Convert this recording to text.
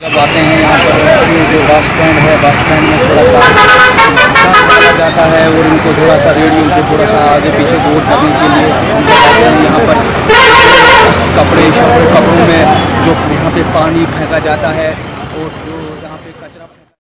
जब आते हैं यहाँ पर जो बस स्टैंड है बस स्टैंड में थोड़ा सा डाला जाता है और उनको थोड़ा सा रेडियो उनको थोड़ा सा आगे पीछे दूर करने के लिए यहाँ पर। कपड़े, कपड़ों में जो यहाँ पे पानी फेंका जाता है और जो यहाँ पे कचरा